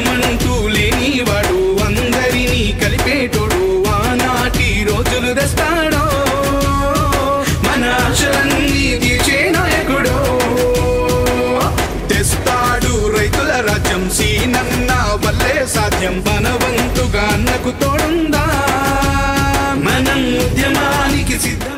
కులమంటూ లేనివాడు అందరినీ కలిపేటోడు ఆనాటి రోజులు తెస్తాడో. మన ఆశలన్నీ నాయకుడు. తెస్తాడు రైతుల రాజ్యం సీనన్న వల్లే సాధ్యం. మనవంతుగా అన్నకు తోడుందా? మనం ఉద్యమానికి సిద్ధ